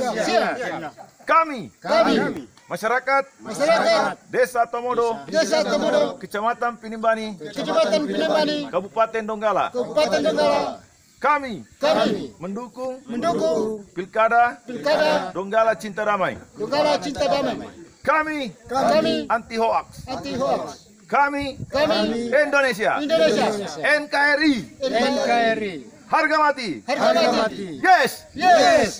Siap. Kami, Kami, masyarakat masyarakat Desa Tomodo, Desa Tomodo, Kecamatan Pinimbani, Kecamatan Pinimbani, Kabupaten Donggala. Kabupaten Donggala, Kami kami mendukung mendukung Pilkada Pilkada Donggala Cinta Damai. Donggala Cinta Damai. Kami Kami anti hoax. anti hoax. Kami Kami Indonesia. Indonesia. NKRI. NKRI. Harga mati. Harga mati. Yes, Yes. Yes.